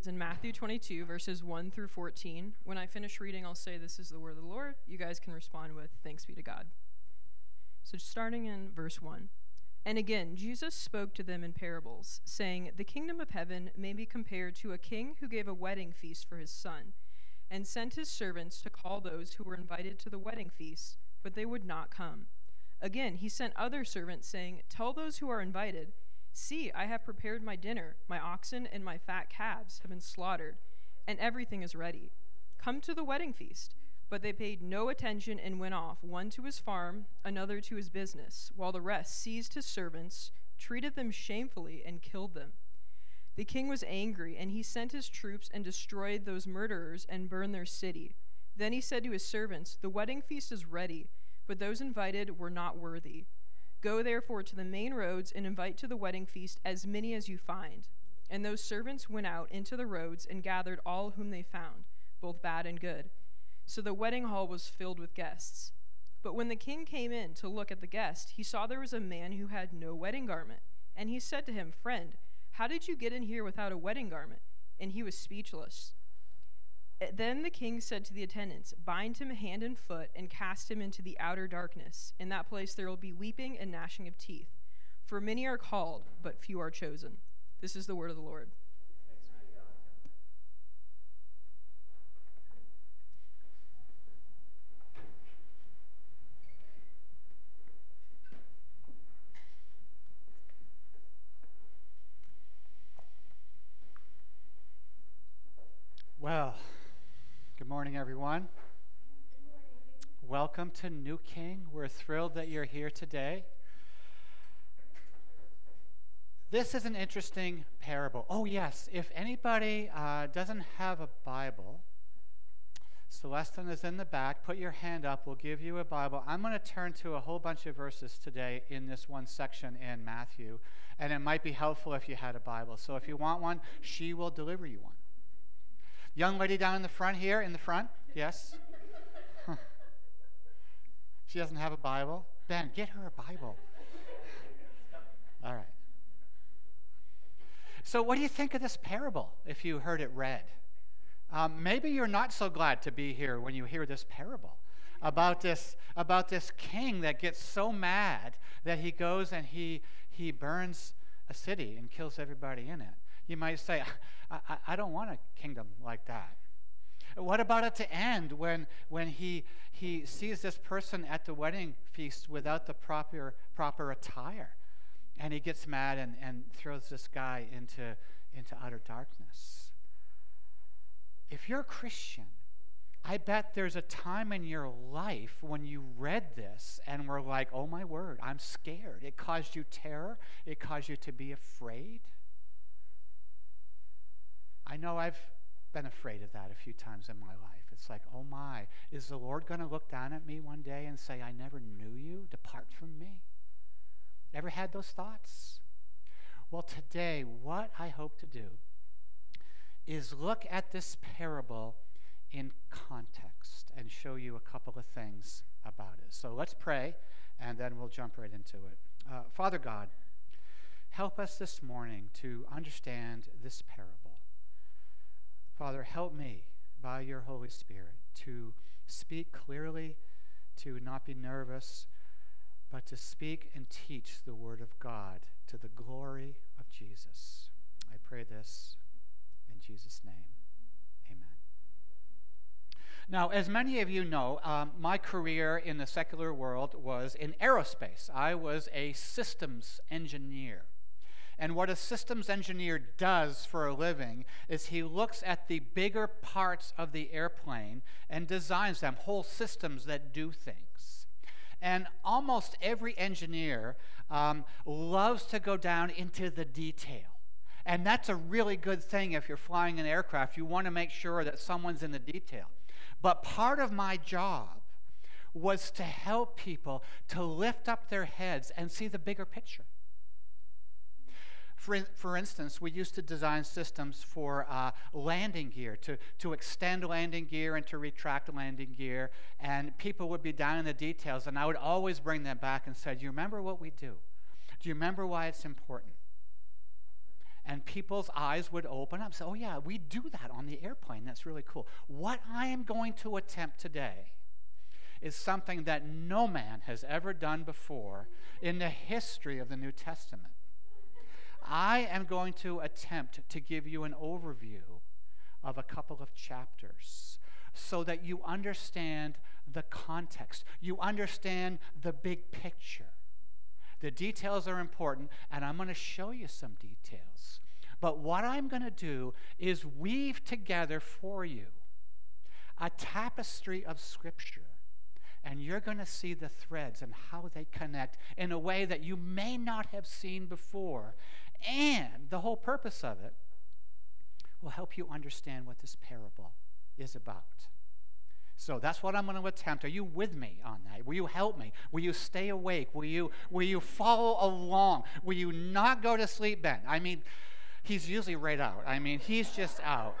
is in Matthew 22, verses 1 through 14. When I finish reading, I'll say, This is the word of the Lord. You guys can respond with, Thanks be to God. So, starting in verse 1. And again, Jesus spoke to them in parables, saying, The kingdom of heaven may be compared to a king who gave a wedding feast for his son, and sent his servants to call those who were invited to the wedding feast, but they would not come. Again, he sent other servants, saying, Tell those who are invited, See, I have prepared my dinner. My oxen and my fat calves have been slaughtered, and everything is ready. Come to the wedding feast. But they paid no attention and went off, one to his farm, another to his business, while the rest seized his servants, treated them shamefully, and killed them. The king was angry, and he sent his troops and destroyed those murderers and burned their city. Then he said to his servants, The wedding feast is ready, but those invited were not worthy. Go therefore to the main roads and invite to the wedding feast as many as you find. And those servants went out into the roads and gathered all whom they found, both bad and good. So the wedding hall was filled with guests. But when the king came in to look at the guest, he saw there was a man who had no wedding garment. And he said to him, Friend, how did you get in here without a wedding garment? And he was speechless. Then the king said to the attendants, Bind him hand and foot and cast him into the outer darkness. In that place there will be weeping and gnashing of teeth. For many are called, but few are chosen. This is the word of the Lord. Well, good morning, everyone. Welcome to New King. We're thrilled that you're here today. This is an interesting parable. Oh, yes, if anybody uh, doesn't have a Bible, Celestin is in the back. Put your hand up. We'll give you a Bible. I'm going to turn to a whole bunch of verses today in this one section in Matthew, and it might be helpful if you had a Bible. So if you want one, she will deliver you one. Young lady down in the front here, in the front, yes? she doesn't have a Bible. Ben, get her a Bible. All right. So, what do you think of this parable if you heard it read? Um, maybe you're not so glad to be here when you hear this parable about this, about this king that gets so mad that he goes and he, he burns a city and kills everybody in it. You might say, I, I, I don't want a kingdom like that. What about at the end when, when he, he sees this person at the wedding feast without the proper, proper attire? And he gets mad and, and throws this guy into, into utter darkness. If you're a Christian, I bet there's a time in your life when you read this and were like, oh my word, I'm scared. It caused you terror, it caused you to be afraid. I know I've been afraid of that a few times in my life. It's like, oh my, is the Lord going to look down at me one day and say, I never knew you? Depart from me. Ever had those thoughts? Well, today, what I hope to do is look at this parable in context and show you a couple of things about it. So let's pray, and then we'll jump right into it. Uh, Father God, help us this morning to understand this parable. Father, help me by your Holy Spirit to speak clearly, to not be nervous, but to speak and teach the Word of God to the glory of Jesus. I pray this in Jesus' name. Amen. Now, as many of you know, um, my career in the secular world was in aerospace. I was a systems engineer. And what a systems engineer does for a living is he looks at the bigger parts of the airplane and designs them, whole systems that do things. And almost every engineer um, loves to go down into the detail. And that's a really good thing if you're flying an aircraft. You want to make sure that someone's in the detail. But part of my job was to help people to lift up their heads and see the bigger picture. For, for instance, we used to design systems for uh, landing gear, to, to extend landing gear and to retract landing gear. And people would be down in the details, and I would always bring them back and say, Do you remember what we do? Do you remember why it's important? and people's eyes would open up. say, oh, yeah, we do that on the airplane. That's really cool. What I am going to attempt today is something that no man has ever done before in the history of the New Testament. I am going to attempt to give you an overview of a couple of chapters so that you understand the context, you understand the big picture. The details are important, and I'm going to show you some details. But what I'm going to do is weave together for you a tapestry of Scripture. And you're going to see the threads and how they connect in a way that you may not have seen before. And the whole purpose of it will help you understand what this parable is about. So that's what I'm going to attempt. Are you with me on that? Will you help me? Will you stay awake? Will you, will you follow along? Will you not go to sleep, Ben? I mean, he's usually right out. I mean, he's just out.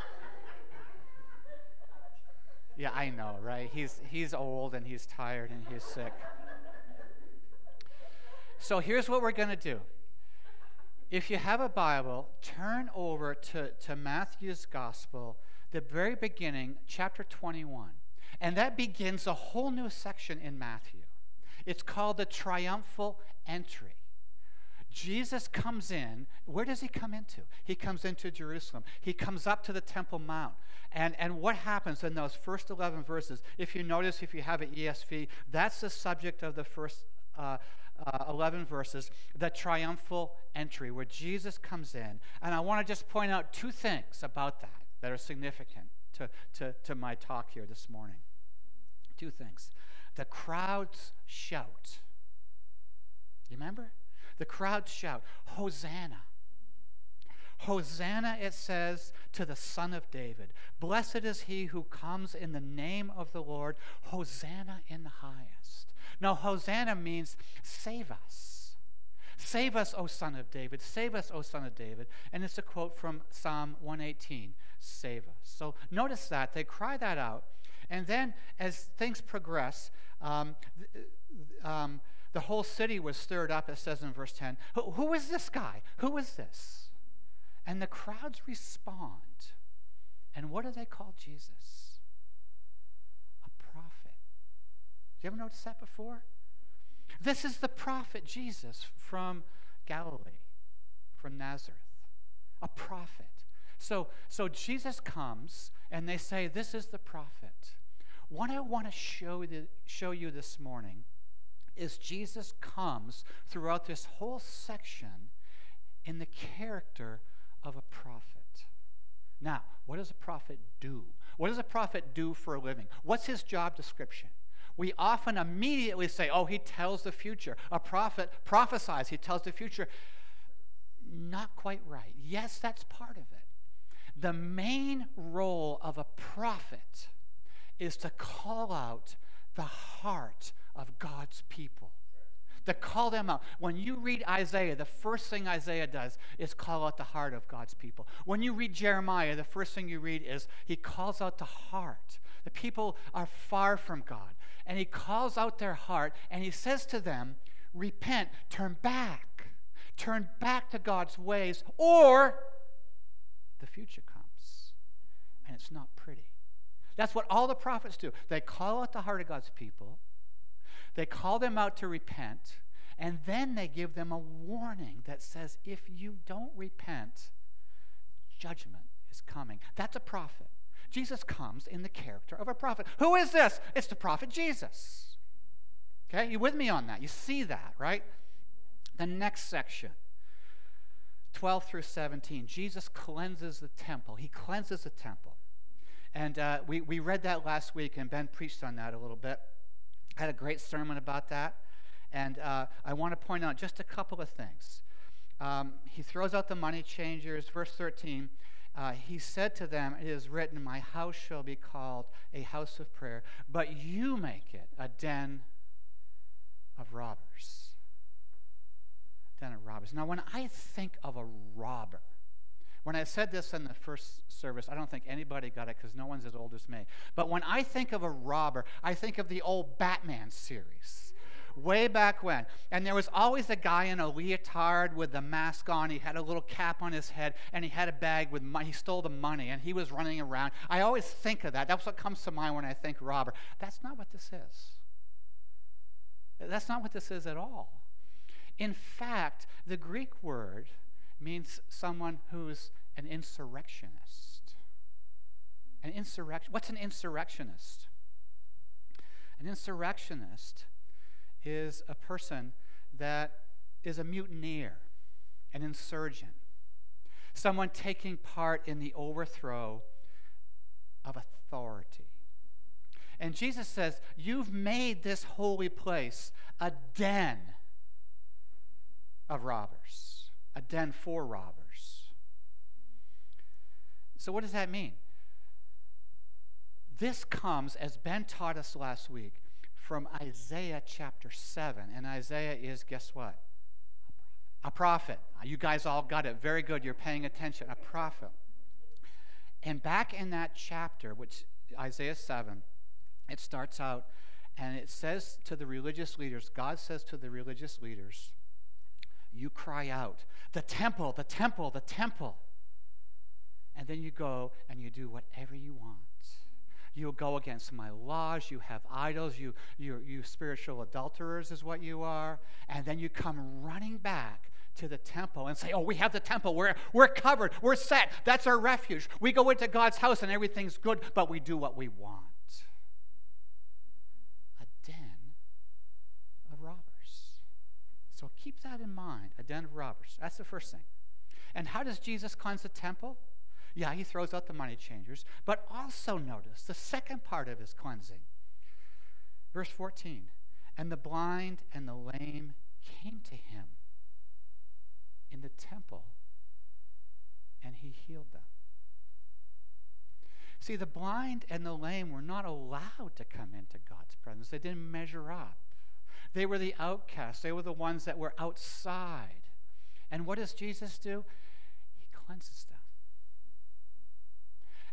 Yeah, I know, right? He's, he's old and he's tired and he's sick. So here's what we're going to do. If you have a Bible, turn over to, to Matthew's Gospel, the very beginning, chapter 21. And that begins a whole new section in Matthew. It's called the triumphal entry. Jesus comes in. Where does he come into? He comes into Jerusalem. He comes up to the Temple Mount. And, and what happens in those first 11 verses? If you notice, if you have an ESV, that's the subject of the first uh, uh, 11 verses the triumphal entry, where Jesus comes in. And I want to just point out two things about that that are significant to, to, to my talk here this morning. Two things. The crowds shout. You remember? The crowds shout, Hosanna. Hosanna, it says, to the Son of David. Blessed is he who comes in the name of the Lord. Hosanna in the highest. Now, Hosanna means save us. Save us, O Son of David. Save us, O Son of David. And it's a quote from Psalm 118 Save us. So notice that. They cry that out. And then as things progress, um, um, the whole city was stirred up, it says in verse 10. Who, who is this guy? Who is this? And the crowds respond. And what do they call Jesus? A prophet. Do you ever notice that before? This is the prophet Jesus from Galilee, from Nazareth. A prophet. So, so Jesus comes and they say, This is the prophet. What I want to show, the, show you this morning is Jesus comes throughout this whole section in the character of a prophet. Now, what does a prophet do? What does a prophet do for a living? What's his job description? We often immediately say, oh, he tells the future. A prophet prophesies, he tells the future. Not quite right. Yes, that's part of it. The main role of a prophet is to call out the heart of God's people. To call them out. When you read Isaiah, the first thing Isaiah does is call out the heart of God's people. When you read Jeremiah, the first thing you read is he calls out the heart. The people are far from God. And he calls out their heart and he says to them, Repent, turn back, turn back to God's ways, or the future comes. And it's not pretty. That's what all the prophets do. They call out the heart of God's people, they call them out to repent, and then they give them a warning that says, if you don't repent, judgment is coming. That's a prophet. Jesus comes in the character of a prophet. Who is this? It's the prophet Jesus. Okay, you with me on that? You see that, right? The next section. 12 through 17, Jesus cleanses the temple. He cleanses the temple. And uh, we, we read that last week, and Ben preached on that a little bit. Had a great sermon about that. And uh, I want to point out just a couple of things. Um, he throws out the money changers. Verse 13, uh, he said to them, It is written, My house shall be called a house of prayer, but you make it a den of robbers. Den of robbers. Now, when I think of a robber, when I said this in the first service, I don't think anybody got it because no one's as old as me. But when I think of a robber, I think of the old Batman series way back when. And there was always a guy in a leotard with the mask on. He had a little cap on his head, and he had a bag with money. He stole the money, and he was running around. I always think of that. That's what comes to mind when I think robber. That's not what this is. That's not what this is at all. In fact, the Greek word means someone who's an insurrectionist. An insurrection. What's an insurrectionist? An insurrectionist is a person that is a mutineer, an insurgent, someone taking part in the overthrow of authority. And Jesus says, You've made this holy place a den of robbers, a den for robbers. So, what does that mean? This comes, as Ben taught us last week, from Isaiah chapter 7. And Isaiah is, guess what? A prophet. You guys all got it. Very good. You're paying attention. A prophet. And back in that chapter, which Isaiah 7, it starts out and it says to the religious leaders, God says to the religious leaders, you cry out, the temple, the temple, the temple. And then you go and you do whatever you want. You go against my laws. You have idols. You, you, you spiritual adulterers, is what you are. And then you come running back to the temple and say, Oh, we have the temple. We're, we're covered. We're set. That's our refuge. We go into God's house and everything's good, but we do what we want. A den of robbers. So keep that in mind a den of robbers. That's the first thing. And how does Jesus cleanse the temple? Yeah, he throws out the money changers, but also notice the second part of his cleansing. Verse 14 And the blind and the lame came to him in the temple, and he healed them. See, the blind and the lame were not allowed to come into God's presence, they didn't measure up. They were the outcasts, they were the ones that were outside. And what does Jesus do? He cleanses them.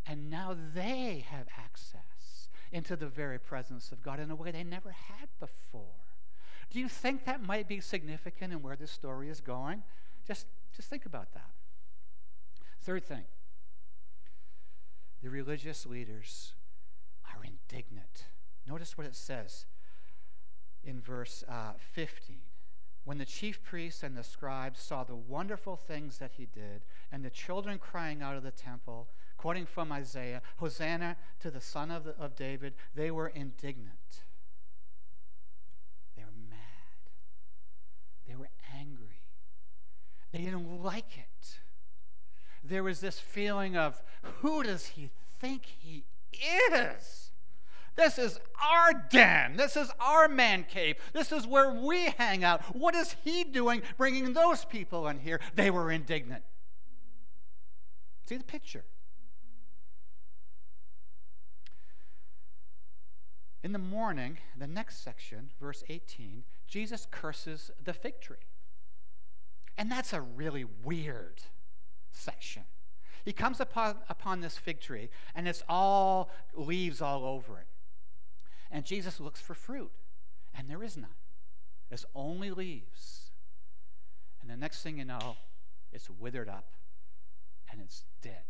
And now they have access into the very presence of God in a way they never had before. Do you think that might be significant in where this story is going? Just, just think about that. Third thing the religious leaders are indignant. Notice what it says in verse uh, 15. When the chief priests and the scribes saw the wonderful things that he did, and the children crying out of the temple, quoting from Isaiah, Hosanna to the Son of, of David, they were indignant. They were mad. They were angry. They didn't like it. There was this feeling of, who does he think he is? This is our den. This is our man cave. This is where we hang out. What is he doing bringing those people in here? They were indignant. See the picture. In the morning, the next section, verse 18, Jesus curses the fig tree. And that's a really weird section. He comes upon, upon this fig tree, and it's all leaves all over it. And Jesus looks for fruit, and there is none. There's only leaves. And the next thing you know, it's withered up and it's dead.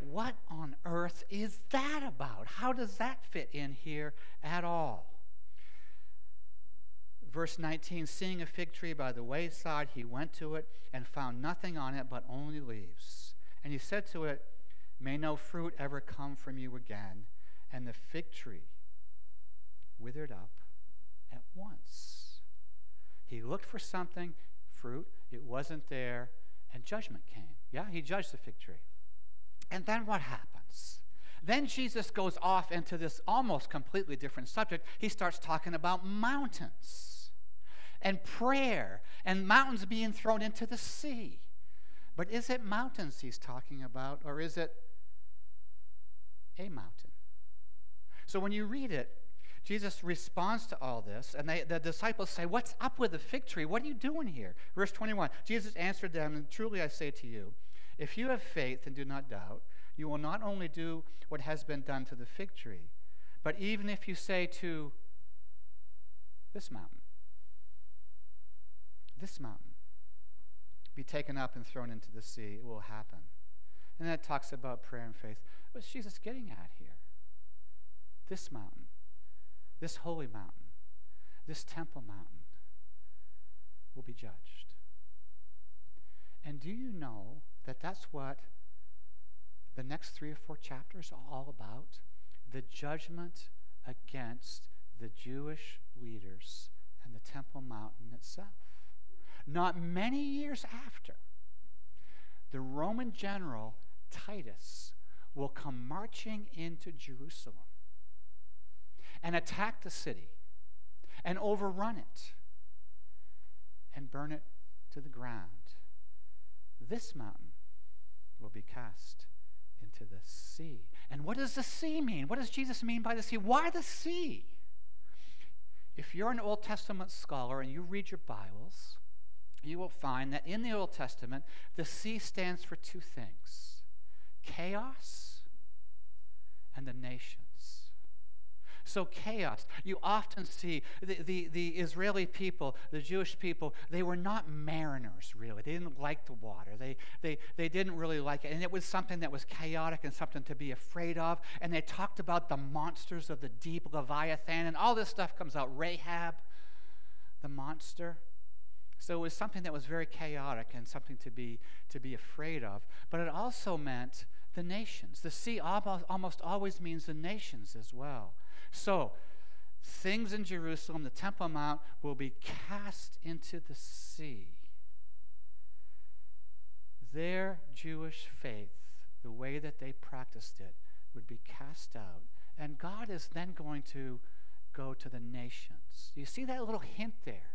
What on earth is that about? How does that fit in here at all? Verse 19 Seeing a fig tree by the wayside, he went to it and found nothing on it but only leaves. And he said to it, May no fruit ever come from you again. And the fig tree withered up at once. He looked for something, fruit, it wasn't there, and judgment came. Yeah, he judged the fig tree. And then what happens? Then Jesus goes off into this almost completely different subject. He starts talking about mountains and prayer and mountains being thrown into the sea. But is it mountains he's talking about, or is it a mountain? So when you read it, Jesus responds to all this, and they, the disciples say, What's up with the fig tree? What are you doing here? Verse 21 Jesus answered them, and truly I say to you, if you have faith and do not doubt, you will not only do what has been done to the fig tree, but even if you say to this mountain, this mountain, be taken up and thrown into the sea. It will happen. And that talks about prayer and faith. What's Jesus getting at here? This mountain, this holy mountain, this temple mountain will be judged. And do you know that that's what the next three or four chapters are all about? The judgment against the Jewish leaders and the Temple Mountain itself. Not many years after, the Roman general Titus will come marching into Jerusalem and attack the city and overrun it and burn it to the ground. This mountain will be cast into the sea. And what does the sea mean? What does Jesus mean by the sea? Why the sea? If you're an Old Testament scholar and you read your Bibles, you will find that in the Old Testament, the sea stands for two things chaos and the nations. So, chaos. You often see the, the, the, Israeli people, the Jewish people, they were not mariners, really. They didn't like the water. They, they, they didn't really like it. And it was something that was chaotic and something to be afraid of. And they talked about the monsters of the deep, Leviathan, and all this stuff comes out. Rahab, the monster. So it was something that was very chaotic and something to be, to be afraid of. But it also meant the nations. The sea almost, almost always means the nations as well. So, things in Jerusalem, the Temple Mount, will be cast into the sea. Their Jewish faith, the way that they practiced it, would be cast out. And God is then going to go to the nations. You see that little hint there?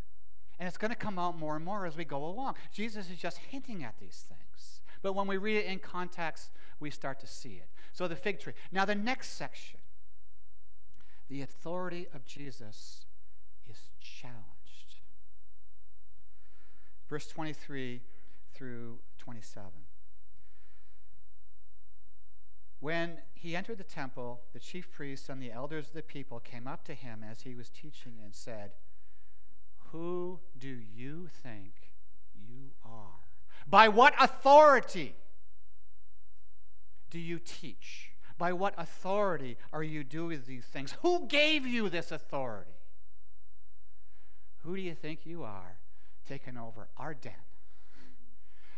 And it's going to come out more and more as we go along. Jesus is just hinting at these things. But when we read it in context, we start to see it. So the fig tree. Now, the next section the authority of Jesus is challenged. Verse 23 through 27. When he entered the temple, the chief priests and the elders of the people came up to him as he was teaching and said, Who do you think you are? By what authority do you teach? By what authority are you doing these things? Who gave you this authority? Who do you think you are taking over our den?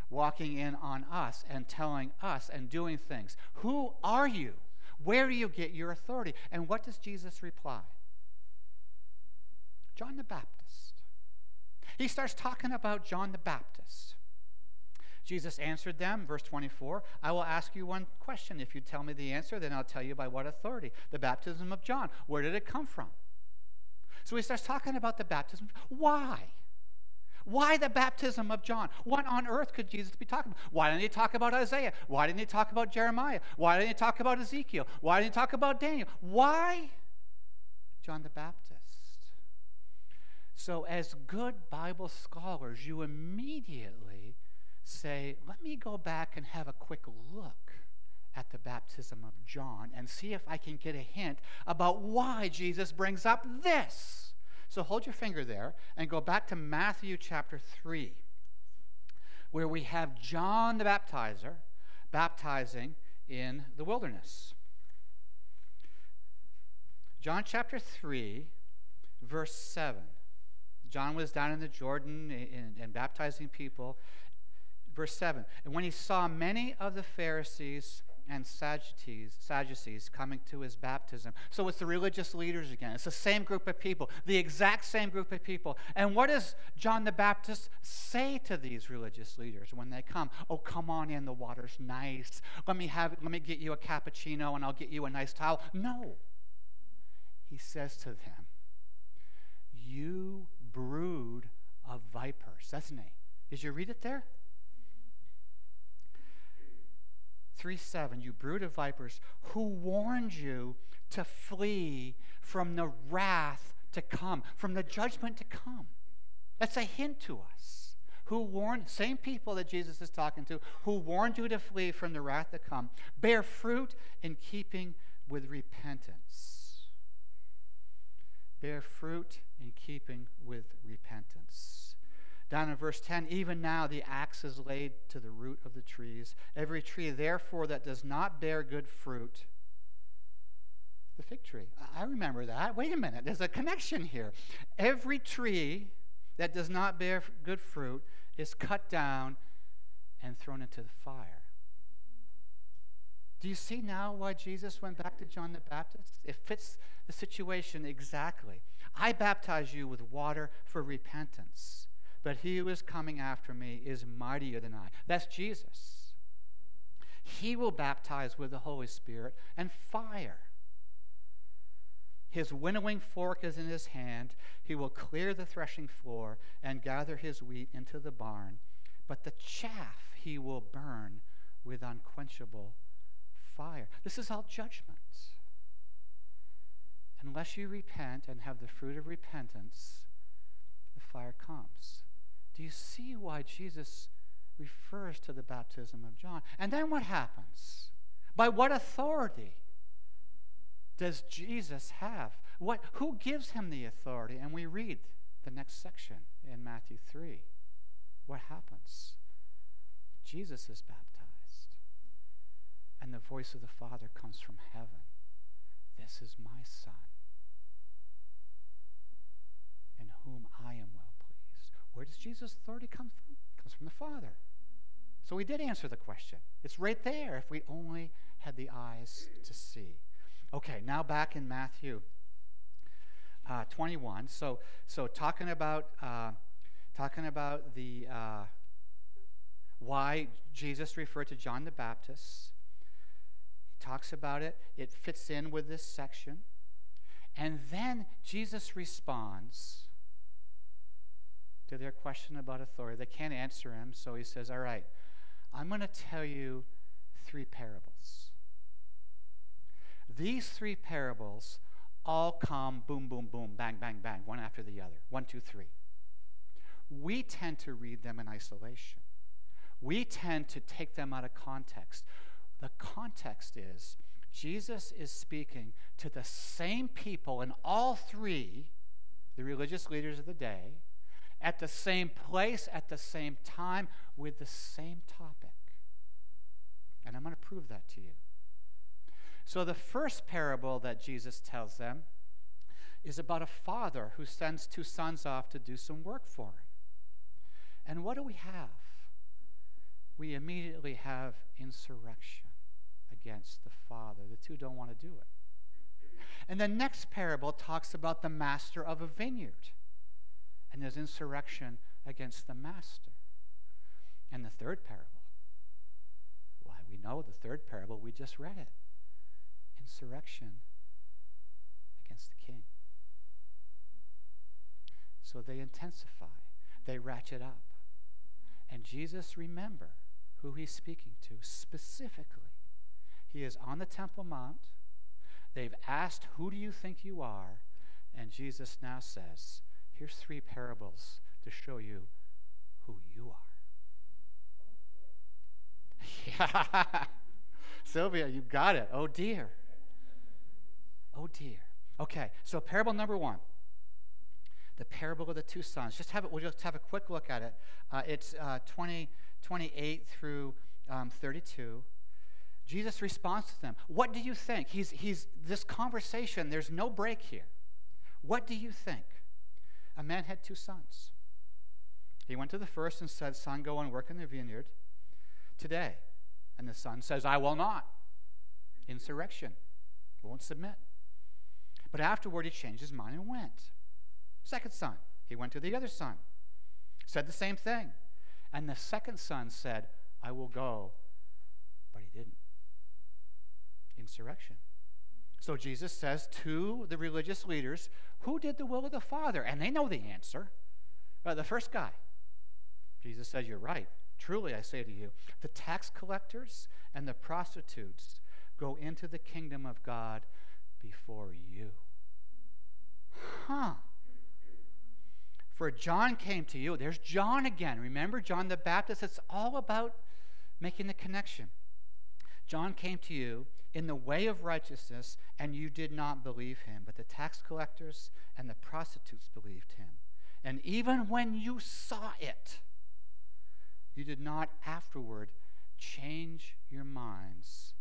Walking in on us and telling us and doing things. Who are you? Where do you get your authority? And what does Jesus reply? John the Baptist. He starts talking about John the Baptist. Jesus answered them, verse 24, I will ask you one question. If you tell me the answer, then I'll tell you by what authority. The baptism of John, where did it come from? So he starts talking about the baptism. Why? Why the baptism of John? What on earth could Jesus be talking about? Why didn't he talk about Isaiah? Why didn't he talk about Jeremiah? Why didn't he talk about Ezekiel? Why didn't he talk about Daniel? Why John the Baptist? So, as good Bible scholars, you immediately say, let me go back and have a quick look at the baptism of John and see if I can get a hint about why Jesus brings up this. So hold your finger there and go back to Matthew chapter 3, where we have John the baptizer baptizing in the wilderness. John chapter 3, verse 7. John was down in the Jordan and, baptizing people. Verse 7 And when he saw many of the Pharisees and Sadducees, Sadducees coming to his baptism. So it's the religious leaders again. It's the same group of people, the exact same group of people. And what does John the Baptist say to these religious leaders when they come? Oh, come on in, the water's nice. Let me have let me get you a cappuccino and I'll get you a nice towel. No. He says to them, You brood of vipers, doesn't he? Did you read it there? 3 7, you brood of vipers, who warned you to flee from the wrath to come, from the judgment to come. That's a hint to us. Who warned, same people that Jesus is talking to, who warned you to flee from the wrath to come, bear fruit in keeping with repentance. bear fruit in keeping with repentance. Down in verse 10, even now the axe is laid to the root of the trees. Every tree, therefore, that does not bear good fruit, the fig tree. I remember that. Wait a minute, there's a connection here. Every tree that does not bear good fruit is cut down and thrown into the fire. Do you see now why Jesus went back to John the Baptist? It fits the situation exactly. I baptize you with water for repentance, but he who is coming after me is mightier than I. That's Jesus. He will baptize with the Holy Spirit and fire. His winnowing fork is in his hand. He will clear the threshing floor and gather his wheat into the barn, but the chaff he will burn with unquenchable fire. This is all judgment. Unless you repent and have the fruit of repentance, the fire comes. Do you see why Jesus refers to the baptism of John? And then what happens? By what authority does Jesus have? What, who gives him the authority? And we read the next section in Matthew 3. What happens? Jesus is baptized and the voice of the Father comes from heaven. This is my Son, in whom I am well. Where does Jesus' authority come from? It comes from the Father. So we did answer the question. It's right there if we only had the eyes to see. Okay, now back in Matthew uh, 21. So, so talking about uh, talking about the uh, why Jesus referred to John the Baptist He talks about it, it fits in with this section. And then Jesus responds to their question about authority. They can't answer him, so he says, All right, I'm going to tell you three parables. These three parables all come boom, boom, boom, bang, bang, bang, one after the other. One, two, three. We tend to read them in isolation. We tend to take them out of context. The context is Jesus is speaking to the same people in all three, the religious leaders of the day, at the same place, at the same time, with the same topic. And I'm going to prove that to you. So, the first parable that Jesus tells them is about a father who sends two sons off to do some work for him. And what do we have? We immediately have insurrection against the Father. The two don't want to do it. And the next parable talks about the master of a vineyard. And there's insurrection against the master. And the third parable, why we know the third parable, we just read it. Insurrection against the king. So they intensify, they ratchet up. And Jesus, remember who he's speaking to specifically. He is on the Temple Mount. They've asked, Who do you think you are? And Jesus now says, Here's three parables to show you who you are. Sylvia, you got it. Oh dear. Oh dear. Okay, so parable number one. The parable of the two sons. Just have it, we'll just have a quick look at it. Uh, it's uh, 20, 28 through um, 32. Jesus responds to them. What do you think? He's, he's this conversation, there's no break here. What do you think? A man had two sons. He went to the first and said, Son, go and work in the vineyard today. And the son says, I will not. Insurrection. Won't submit. But afterward, he changed his mind and went. Second son, he went to the other son, said the same thing. And the second son said, I will go. But he didn't insurrection. So Jesus says to the religious leaders, Who did the will of the Father? And they know the answer. Uh, the first guy. Jesus says, You're right. Truly, I say to you, the tax collectors and the prostitutes go into the kingdom of God before you. Huh. For John came to you. There's John again. Remember John the Baptist? It's all about making the connection. John came to you in the way of righteousness, and you did not believe him, but the tax collectors and the prostitutes believed him. And even when you saw it, you did not afterward change your minds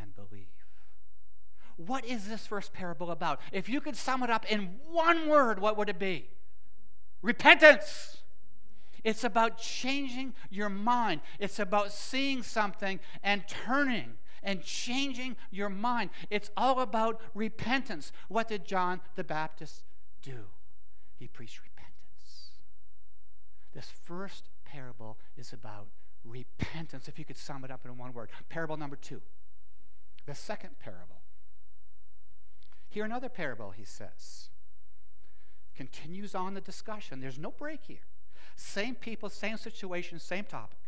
and believe. What is this first parable about? If you could sum it up in one word, what would it be? Repentance. It's about changing your mind. It's about seeing something and turning and changing your mind. It's all about repentance. What did John the Baptist do? He preached repentance. This first parable is about repentance, if you could sum it up in one word. Parable number two. The second parable. Here, another parable, he says. Continues on the discussion. There's no break here. Same people, same situation, same topic.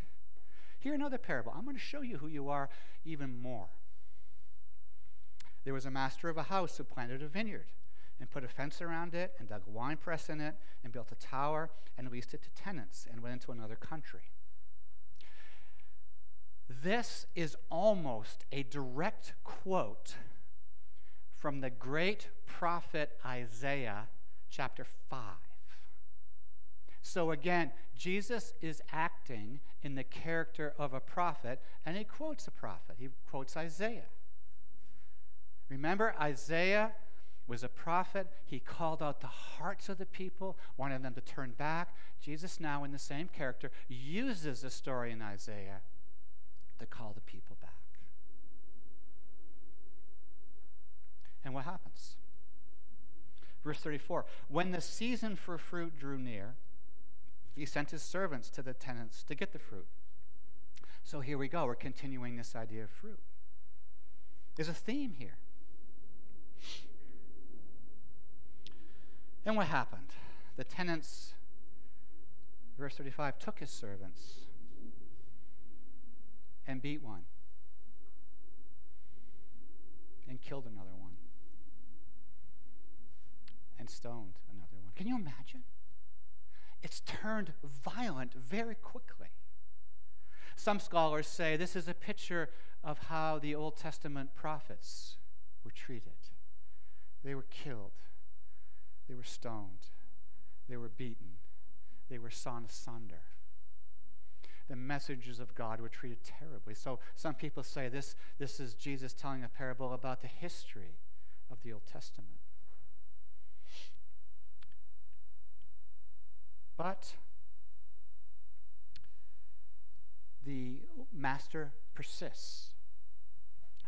Here, another parable. I'm going to show you who you are even more. There was a master of a house who planted a vineyard and put a fence around it and dug a wine press in it and built a tower and leased it to tenants and went into another country. This is almost a direct quote from the great prophet Isaiah, chapter 5. So again, Jesus is acting in the character of a prophet, and he quotes a prophet. He quotes Isaiah. Remember, Isaiah was a prophet. He called out the hearts of the people, wanted them to turn back. Jesus, now in the same character, uses the story in Isaiah to call the people back. And what happens? Verse 34 When the season for fruit drew near, he sent his servants to the tenants to get the fruit. So here we go. We're continuing this idea of fruit. There's a theme here. And what happened? The tenants, verse 35, took his servants and beat one and killed another one and stoned another one. Can you imagine? It's turned violent very quickly. Some scholars say this is a picture of how the Old Testament prophets were treated. They were killed, they were stoned, they were beaten, they were sawn asunder the messages of God were treated terribly. So some people say this, this is Jesus telling a parable about the history of the Old Testament. But the master persists.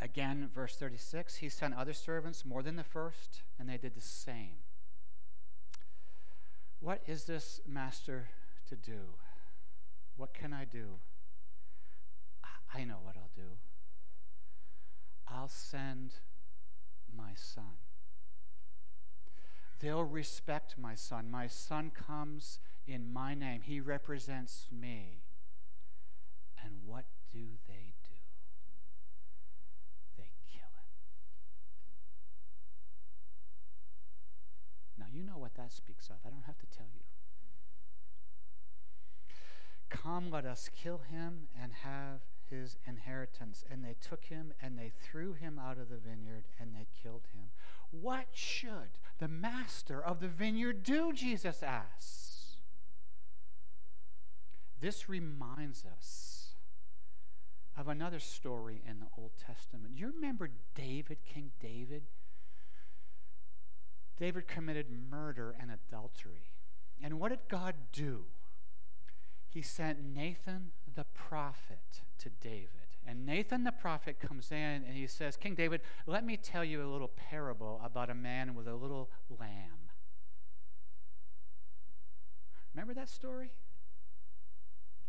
Again, verse 36 He sent other servants more than the first, and they did the same. What is this master to do? What can I do? I know what I'll do. I'll send my son. They'll respect my son. My son comes in my name, he represents me. And what do they do? They kill him. Now, you know what that speaks of. I don't have to tell you. Come, let us kill him and have his inheritance. And they took him and they threw him out of the vineyard and they killed him. What should the master of the vineyard do? Jesus asks. This reminds us of another story in the Old Testament. You remember David, King David? David committed murder and adultery. And what did God do? he sent Nathan the prophet to David. And Nathan the prophet comes in and he says, King David, let me tell you a little parable about a man with a little lamb. Remember that story?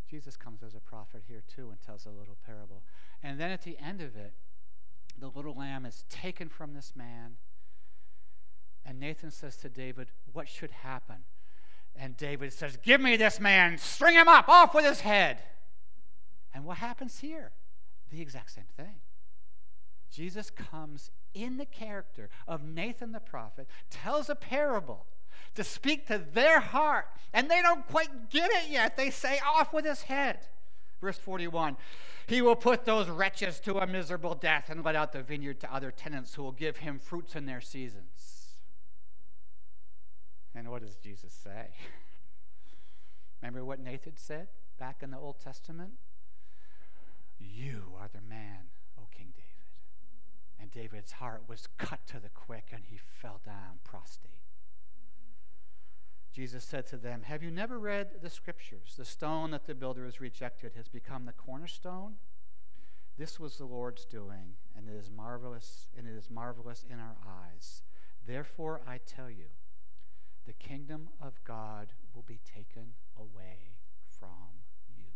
Jesus comes as a prophet here too and tells a little parable. And then at the end of it, the little lamb is taken from this man. And Nathan says to David, What should happen? And David says, Give me this man, string him up, off with his head. And what happens here? The exact same thing. Jesus comes in the character of Nathan the prophet, tells a parable to speak to their heart, and they don't quite get it yet. They say, Off with his head. Verse 41 He will put those wretches to a miserable death and let out the vineyard to other tenants who will give him fruits in their seasons. And what does Jesus say? Remember what Nathan said back in the Old Testament? You are the man, O King David. And David's heart was cut to the quick, and he fell down prostrate. Jesus said to them, Have you never read the scriptures? The stone that the builders rejected has become the cornerstone. This was the Lord's doing, and it is marvelous, and it is marvelous in our eyes. Therefore I tell you, the kingdom of God will be taken away from you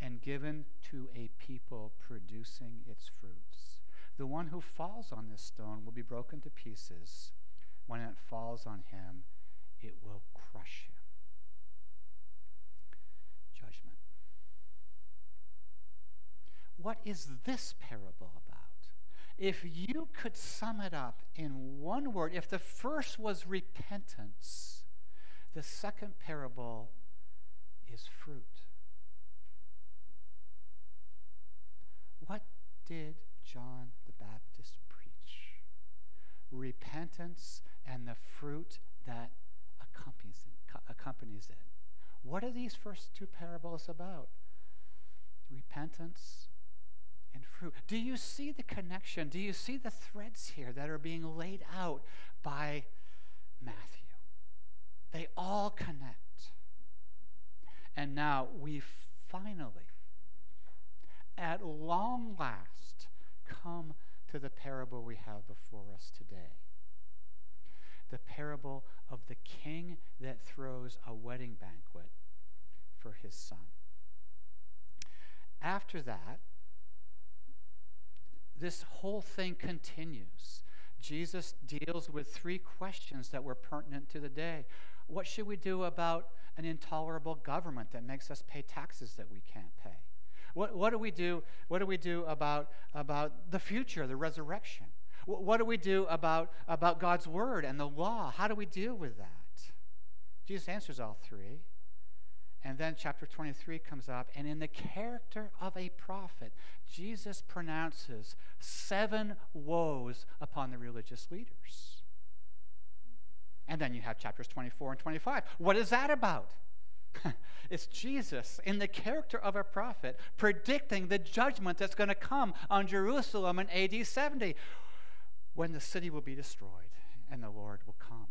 and given to a people producing its fruits. The one who falls on this stone will be broken to pieces when it falls on him, it will crush him. Judgment. What is this parable about? If you could sum it up in one word, if the first was repentance, the second parable is fruit. What did John the Baptist preach? Repentance and the fruit that accompanies it, accompanies it. What are these first two parables about? Repentance and fruit. Do you see the connection? Do you see the threads here that are being laid out by Matthew? They all connect. And now we finally, at long last, come to the parable we have before us today the parable of the king that throws a wedding banquet for his son. After that, this whole thing continues. Jesus deals with three questions that were pertinent to the day. What should we do about an intolerable government that makes us pay taxes that we can't pay? What, what do we do? What do we do about, about the future, the resurrection? What do we do about, about God's word and the law? How do we deal with that? Jesus answers all three. And then chapter 23 comes up, and in the character of a prophet, Jesus pronounces seven woes upon the religious leaders. And then you have chapters 24 and 25. What is that about? it's Jesus in the character of a prophet predicting the judgment that's going to come on Jerusalem in AD 70 when the city will be destroyed and the Lord will come.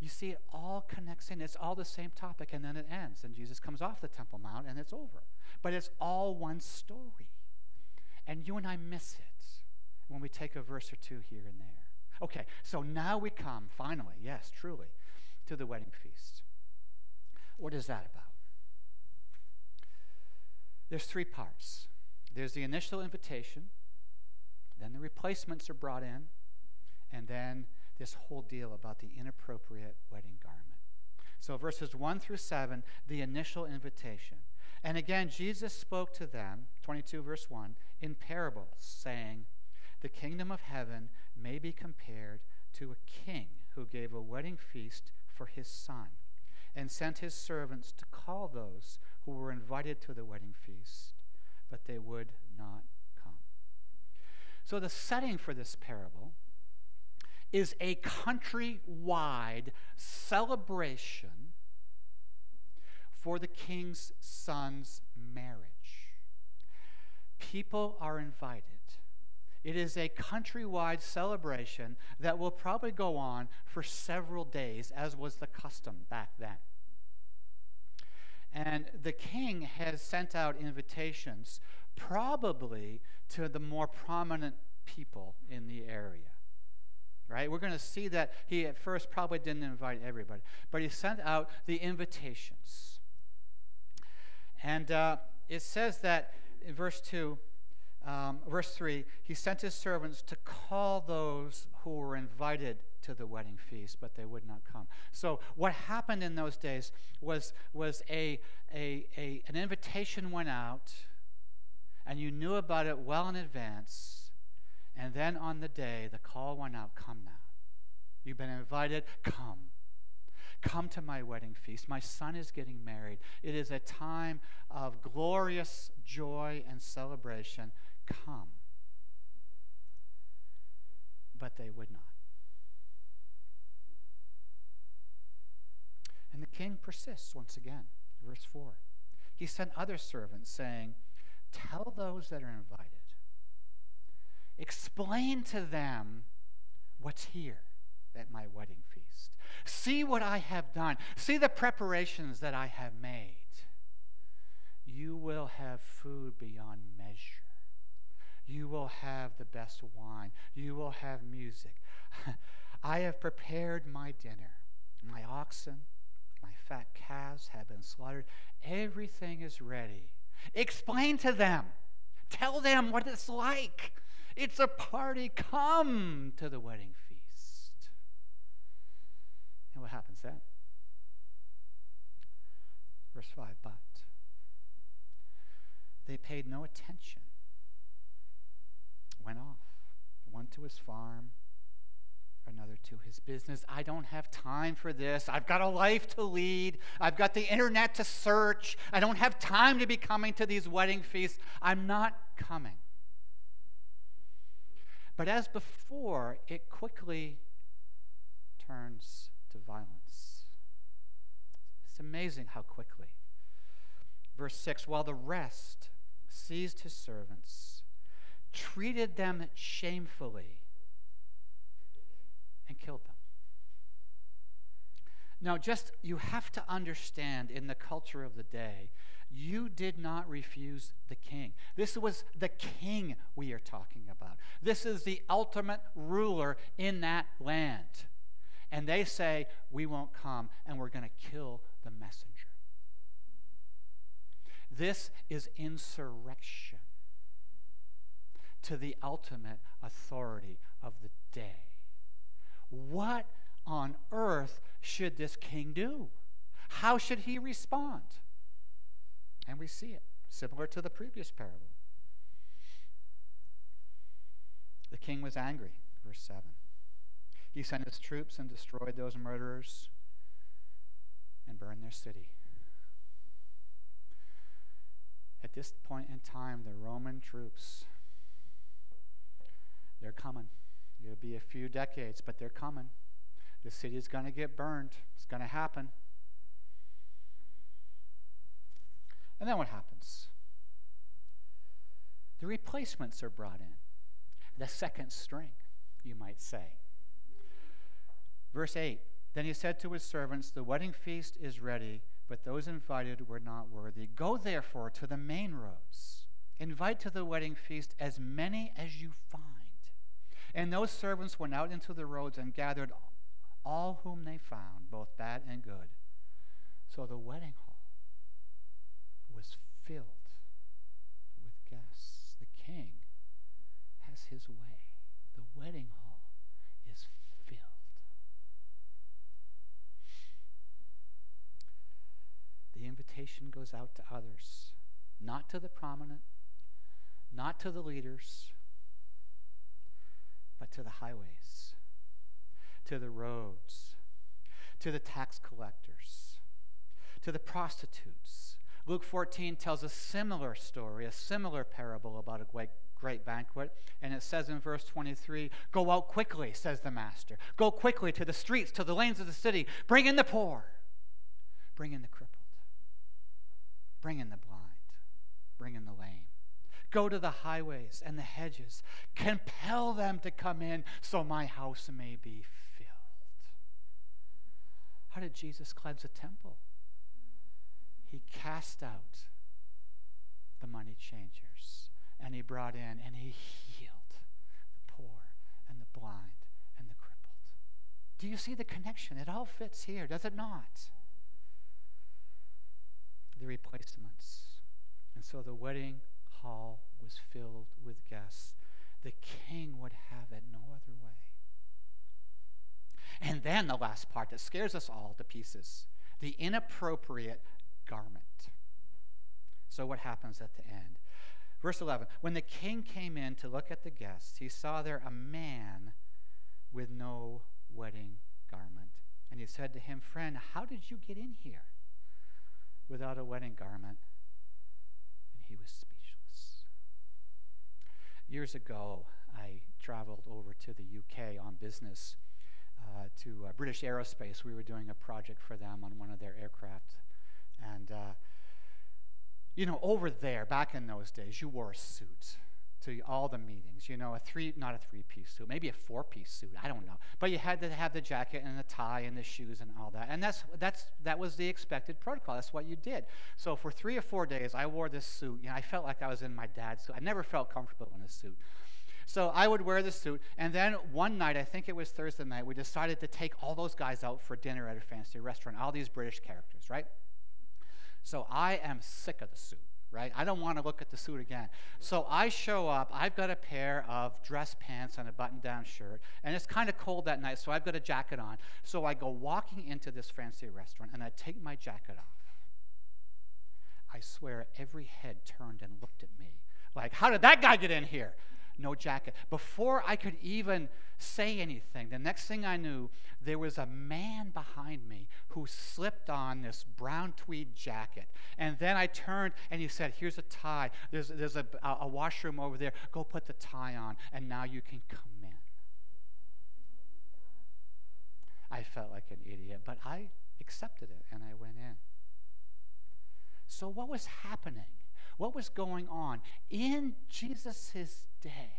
You see, it all connects in. It's all the same topic, and then it ends, and Jesus comes off the Temple Mount, and it's over. But it's all one story. And you and I miss it when we take a verse or two here and there. Okay, so now we come, finally, yes, truly, to the wedding feast. What is that about? There's three parts there's the initial invitation, then the replacements are brought in, and then this whole deal about the inappropriate wedding garment. So, verses 1 through 7, the initial invitation. And again, Jesus spoke to them, 22 verse 1, in parables, saying, The kingdom of heaven may be compared to a king who gave a wedding feast for his son and sent his servants to call those who were invited to the wedding feast, but they would not so, the setting for this parable is a countrywide celebration for the king's son's marriage. People are invited. It is a countrywide celebration that will probably go on for several days, as was the custom back then. And the king has sent out invitations probably to the more prominent people in the area. Right? We're going to see that he at first probably didn't invite everybody, but he sent out the invitations. And uh, it says that in verse 2, um, verse 3, he sent his servants to call those who were invited to the wedding feast, but they would not come. So, what happened in those days was, was a, a, a, an invitation went out and you knew about it well in advance. And then on the day, the call went out come now. You've been invited, come. Come to my wedding feast. My son is getting married. It is a time of glorious joy and celebration. Come. But they would not. And the king persists once again. Verse 4. He sent other servants, saying, Tell those that are invited, explain to them what's here at my wedding feast. See what I have done. See the preparations that I have made. You will have food beyond measure. You will have the best wine. You will have music. I have prepared my dinner. My oxen, my fat calves have been slaughtered. Everything is ready. Explain to them. Tell them what it's like. It's a party. Come to the wedding feast. And what happens then? Verse 5 But they paid no attention, went off, one to his farm, another to his business. I don't have time for this. I've got a life to lead. I've got the internet to search. I don't have time to be coming to these wedding feasts. I'm not coming. But as before, it quickly turns to violence. It's amazing how quickly. Verse 6 While the rest seized his servants, treated them shamefully, and killed them. Now, just you have to understand in the culture of the day, you did not refuse the king. This was the king we are talking about. This is the ultimate ruler in that land. And they say, We won't come, and we're going to kill the messenger. This is insurrection to the ultimate authority of the day. What on earth should this king do? How should he respond? And we see it, similar to the previous parable. The king was angry, verse 7. He sent his troops and destroyed those murderers and burned their city. At this point in time, the Roman troops, they're coming. It'll be a few decades, but they're coming. The city is going to get burned. It's going to happen. And then what happens? The replacements are brought in. The second string, you might say. Verse 8 Then he said to his servants, The wedding feast is ready, but those invited were not worthy. Go therefore to the main roads. Invite to the wedding feast as many as you find. And those servants went out into the roads and gathered all whom they found, both bad and good. So the wedding hall was filled with guests. The king has his way. The wedding hall is filled. The invitation goes out to others, not to the prominent, not to the leaders but to the highways, to the roads, to the tax collectors, to the prostitutes. Luke 14 tells a similar story, a similar parable about a great, great banquet. And it says in verse 23 Go out quickly, says the master. Go quickly to the streets, to the lanes of the city. Bring in the poor, bring in the crippled, bring in the blind, bring in the lame. Go to the highways and the hedges. Compel them to come in so my house may be filled. How did Jesus cleanse the temple? He cast out the money changers and he brought in and he healed the poor and the blind and the crippled. Do you see the connection? It all fits here, does it not? The replacements. And so the wedding hall was filled with guests. The king would have it no other way. And then the last part that scares us all to pieces the inappropriate garment. So, what happens at the end? Verse 11 When the king came in to look at the guests, he saw there a man with no wedding garment. And he said to him, Friend, how did you get in here without a wedding garment? And he was speechless. Years ago, I traveled over to the UK on business uh, to uh, British Aerospace. We were doing a project for them on one of their aircraft. And, uh, you know, over there, back in those days, you wore a suit to all the meetings. You know, a three, not a three piece suit, maybe a four piece suit. I don't know. But you had to have the jacket and the tie and the shoes and all that. And that's, that's, that was the expected protocol. That's what you did. So for three or four days, I wore this suit. You know, I felt like I was in my dad's suit. I never felt comfortable in a suit. So I would wear the suit. And then one night, I think it was Thursday night, we decided to take all those guys out for dinner at a fancy restaurant, all these British characters, right? So I am sick of the suit right? I don't want to look at the suit again. So I show up. I've got a pair of dress pants and a button down shirt. And it's kind of cold that night, so I've got a jacket on. So I go walking into this fancy restaurant and I take my jacket off. I swear every head turned and looked at me like, how did that guy get in here? No jacket. Before I could even say anything, the next thing I knew, there was a man behind me who slipped on this brown tweed jacket. And then I turned and he said, Here's a tie. There's, there's a, a washroom over there. Go put the tie on, and now you can come in. I felt like an idiot, but I accepted it and I went in. So, what was happening? What was going on in Jesus' day?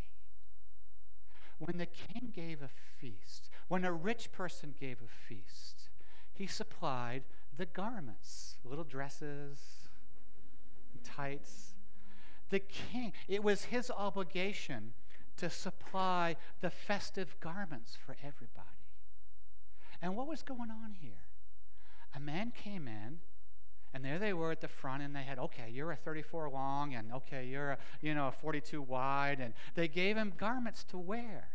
When the king gave a feast, when a rich person gave a feast, he supplied the garments, little dresses, tights. The king, it was his obligation to supply the festive garments for everybody. And what was going on here? A man came in and there they were at the front, and they had, okay, you're a 34 long, and okay, you're a, you know, a 42 wide, and they gave him garments to wear.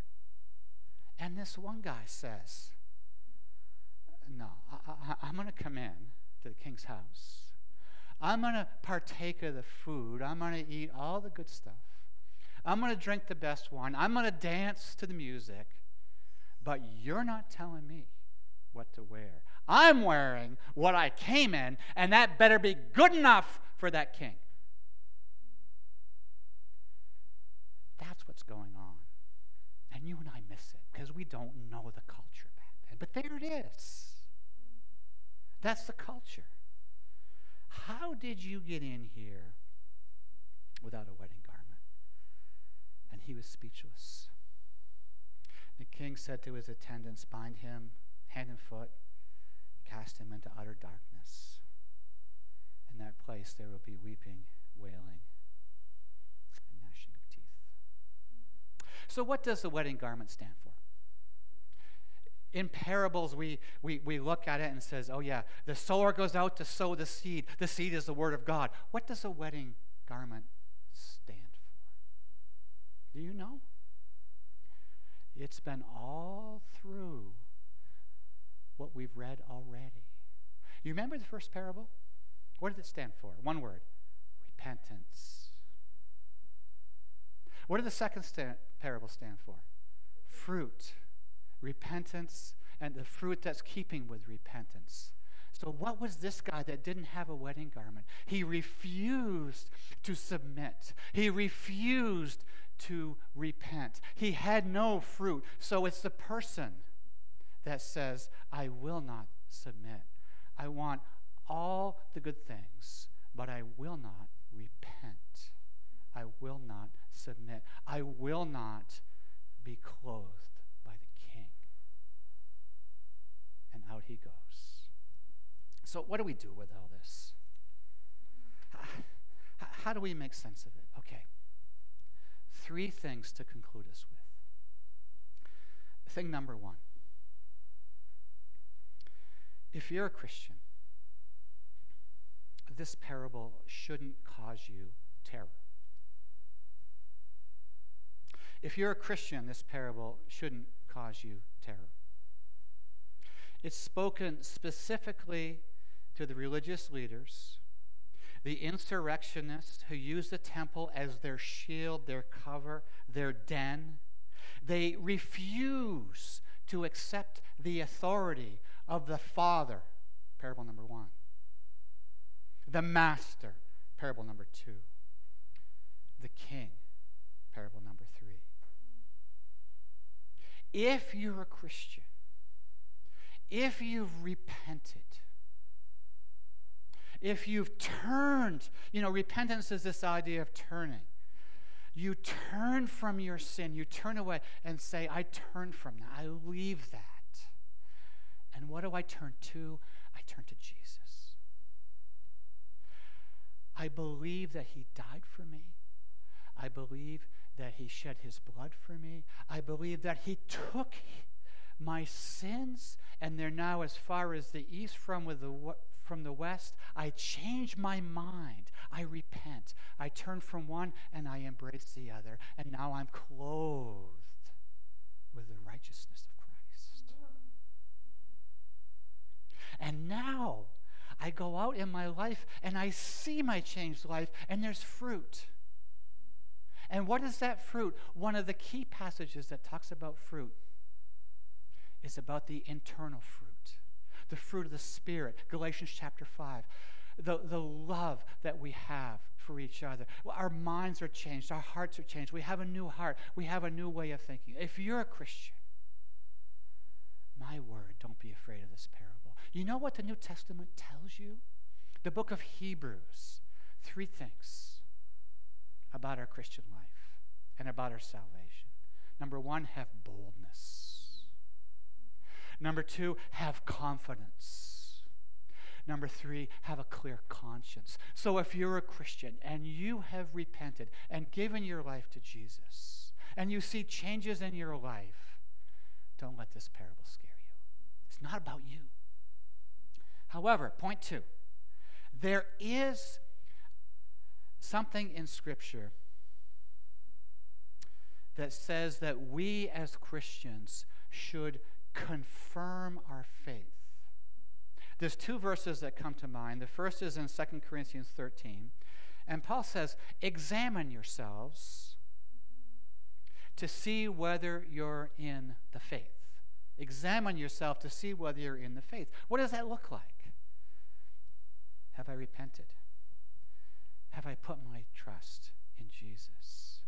And this one guy says, no, I, am going to come in to the king's house. I'm going to partake of the food. I'm going to eat all the good stuff. I'm going to drink the best wine. I'm going to dance to the music. But you're not telling me what to wear. I'm wearing what I came in, and that better be good enough for that king. That's what's going on. And you and I miss it because we don't know the culture back then. But there it is. That's the culture. How did you get in here without a wedding garment? And he was speechless. The king said to his attendants, Bind him hand and foot, cast him into utter darkness. In that place there will be weeping, wailing, and gnashing of teeth. So, what does the wedding garment stand for? In parables, we, we, we look at it and says, oh yeah, the sower goes out to sow the seed. The seed is the word of God. What does a wedding garment stand for? Do you know? It's been all through what we've read already. You remember the first parable? What did it stand for? One word repentance. What did the second sta- parable stand for? Fruit. Repentance and the fruit that's keeping with repentance. So, what was this guy that didn't have a wedding garment? He refused to submit, he refused to repent. He had no fruit. So, it's the person that says, I will not submit. I want all the good things, but I will not repent. I will not submit. I will not be clothed by the king. And out he goes. So, what do we do with all this? How do we make sense of it? Okay. Three things to conclude us with. Thing number one if you're a Christian, this parable shouldn't cause you terror. If you're a Christian, this parable shouldn't cause you terror. It's spoken specifically to the religious leaders, the insurrectionists who use the temple as their shield, their cover, their den. They refuse to accept the authority of the Father, parable number one. The Master, parable number two. The King, parable number three. If you're a Christian, if you've repented, if you've turned, you know, repentance is this idea of turning. You turn from your sin, you turn away and say, I turn from that, I leave that. And what do I turn to? I turn to Jesus. I believe that He died for me. I believe that He shed His blood for me. I believe that He took my sins and they're now as far as the east from with the from the west i change my mind i repent i turn from one and i embrace the other and now i'm clothed with the righteousness of and now i go out in my life and i see my changed life and there's fruit and what is that fruit one of the key passages that talks about fruit is about the internal fruit, the fruit of the Spirit. Galatians chapter 5. The, the love that we have for each other. Our minds are changed, our hearts are changed. We have a new heart, we have a new way of thinking. If you're a Christian, my word, don't be afraid of this parable. You know what the New Testament tells you? The book of Hebrews, three things about our Christian life and about our salvation. Number one, have boldness. Number two, have confidence. Number three, have a clear conscience. So if you're a Christian and you have repented and given your life to Jesus, and you see changes in your life, don't let this parable scare you. It's not about you. However, point two, there is something in Scripture that says that we as Christians should confirm our faith. There's two verses that come to mind. The first is in 2 Corinthians 13. And Paul says, Examine yourselves to see whether you're in the faith. Examine yourself to see whether you're in the faith. What does that look like? Have I repented? Have I put my trust in Jesus?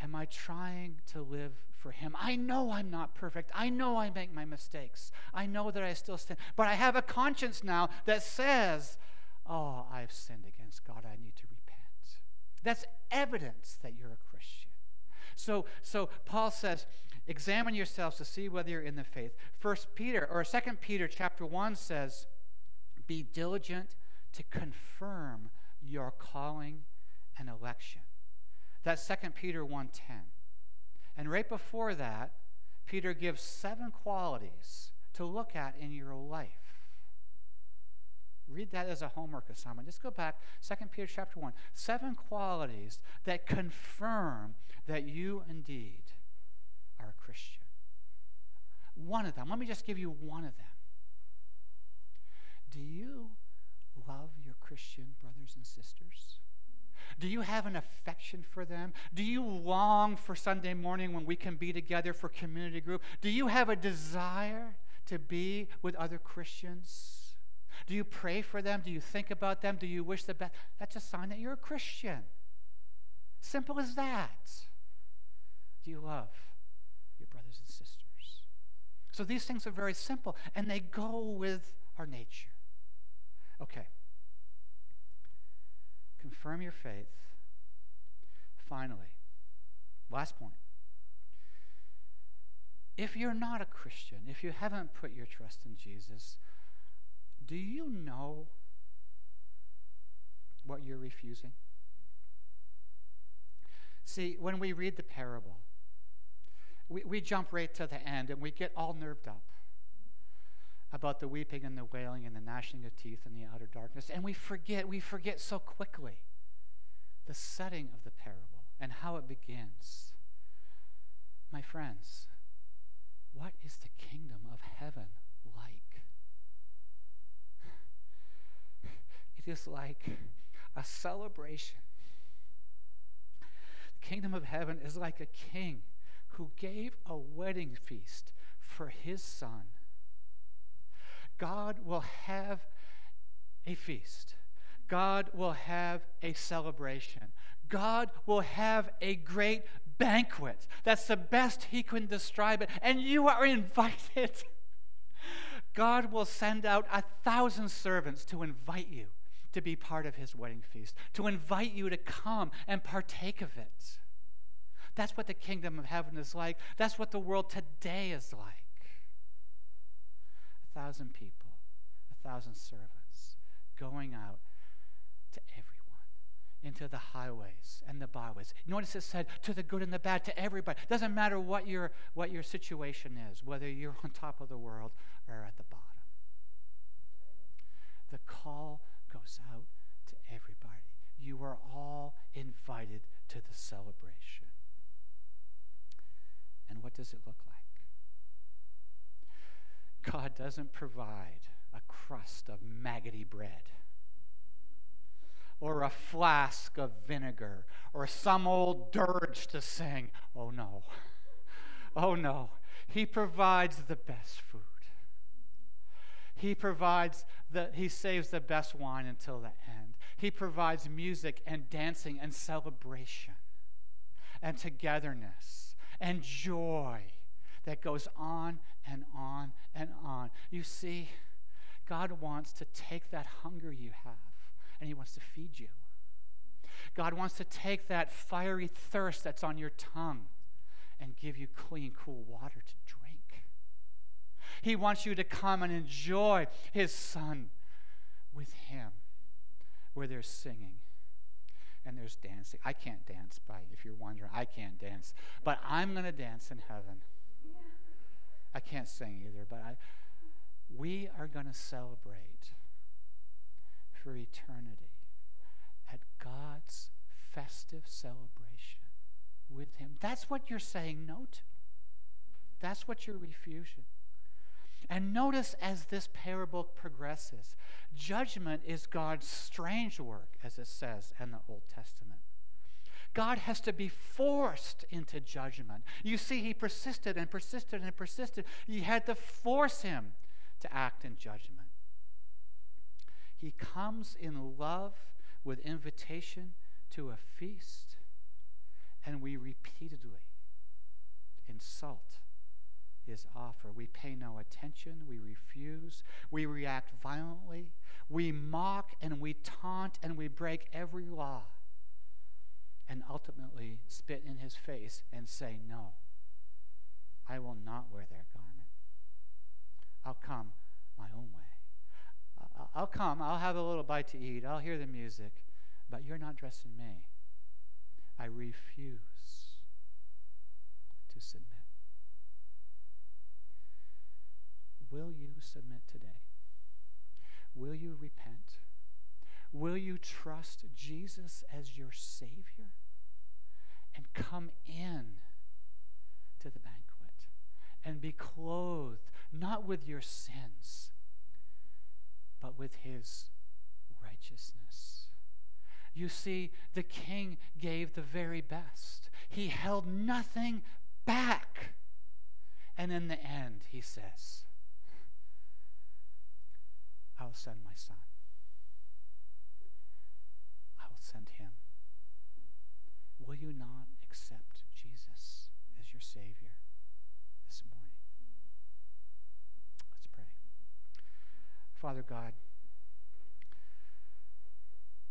Am I trying to live for Him. I know I'm not perfect. I know I make my mistakes. I know that I still sin. But I have a conscience now that says, oh, I've sinned against God. I need to repent. That's evidence that you're a Christian. So, so Paul says, examine yourselves to see whether you're in the faith. First Peter or Second Peter chapter 1 says, be diligent to confirm your calling and election. That's Second Peter 1:10. And right before that, Peter gives seven qualities to look at in your life. Read that as a homework assignment. Just go back, 2 Peter chapter 1. Seven qualities that confirm that you indeed are a Christian. One of them. Let me just give you one of them. Do you love your Christian brothers and sisters? Do you have an affection for them? Do you long for Sunday morning when we can be together for community group? Do you have a desire to be with other Christians? Do you pray for them? Do you think about them? Do you wish the best? That's a sign that you're a Christian. Simple as that. Do you love your brothers and sisters? So these things are very simple and they go with our nature. Okay confirm your faith. Finally, last point. If you're not a Christian, if you haven't put your trust in Jesus, do you know what you're refusing? See, when we read the parable, we, we jump right to the end and we get all nerved up about the weeping and the wailing and the gnashing of teeth and the outer darkness. And we forget, we forget so quickly the setting of the parable and how it begins. My friends, what is the kingdom of heaven like? It is like a celebration. The kingdom of heaven is like a king who gave a wedding feast for his son God will have a feast. God will have a celebration. God will have a great banquet. That's the best he can describe it. And you are invited. God will send out a thousand servants to invite you to be part of his wedding feast, to invite you to come and partake of it. That's what the kingdom of heaven is like. That's what the world today is like. A thousand people, a thousand servants going out to everyone, into the highways and the byways. Notice it said to the good and the bad, to everybody. Doesn't matter what your, what your situation is, whether you're on top of the world or at the bottom. The call goes out to everybody. You are all invited to the celebration. And what does it look like? God doesn't provide a crust of maggoty bread or a flask of vinegar or some old dirge to sing. Oh no. Oh no. He provides the best food. He provides the he saves the best wine until the end. He provides music and dancing and celebration and togetherness and joy that goes on and on and on. You see, God wants to take that hunger you have and He wants to feed you. God wants to take that fiery thirst that's on your tongue and give you clean, cool water to drink. He wants you to come and enjoy His Son with Him where there's singing and there's dancing. I can't dance, by if you're wondering, I can't dance, but I'm going to dance in heaven. I can't sing either, but I, we are going to celebrate for eternity at God's festive celebration with Him. That's what you're saying no to. That's what you're refusing. And notice as this parable progresses, judgment is God's strange work, as it says in the Old Testament. God has to be forced into judgment. You see, he persisted and persisted and persisted. You had to force him to act in judgment. He comes in love with invitation to a feast, and we repeatedly insult his offer. We pay no attention, we refuse, we react violently, we mock and we taunt and we break every law, and ultimately spit in his face and say, No, I will not wear that garment. I'll come my own way. I'll come, I'll have a little bite to eat, I'll hear the music, but you're not dressing me. I refuse to submit. Will you submit today? Will you repent? Will you trust Jesus as your Savior and come in to the banquet and be clothed not with your sins, but with His righteousness? You see, the King gave the very best, He held nothing back. And in the end, He says, I will send my son. Send him. Will you not accept Jesus as your Savior this morning? Let's pray. Father God,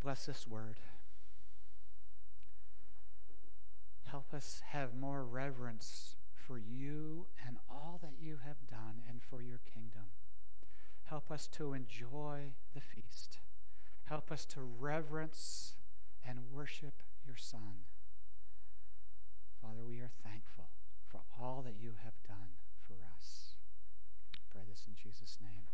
bless this word. Help us have more reverence for you and all that you have done and for your kingdom. Help us to enjoy the feast. Help us to reverence and worship your Son. Father, we are thankful for all that you have done for us. I pray this in Jesus' name.